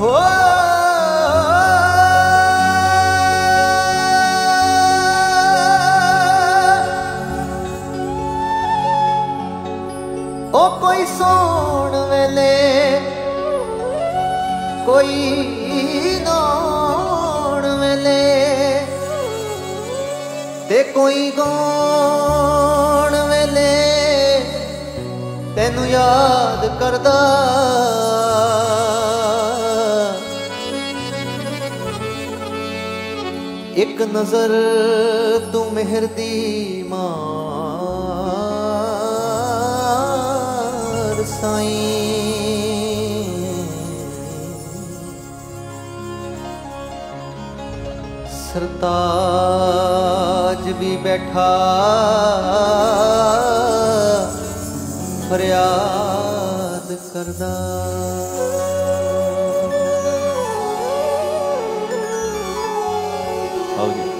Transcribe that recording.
ਹੋ ਓ ਕੋਈ ਸੋਣ ਵੇਲੇ ਕੋਈ ਨੋਣ ਵੇਲੇ ਤੇ ਕੋਈ ਗਾਉਣ ਵੇਲੇ ਤੈਨੂੰ ਯਾਦ ਕਰਦਾ ਇੱਕ ਨਜ਼ਰ ਤੂੰ ਮਿਹਰ ਦੀ ਮਾਰ ਸਾਈਂ। ਸਰਤਾਜ ਵੀ ਬੈਠਾ ਫਰਿਆਦ ਕਰਦਾ। 가을이.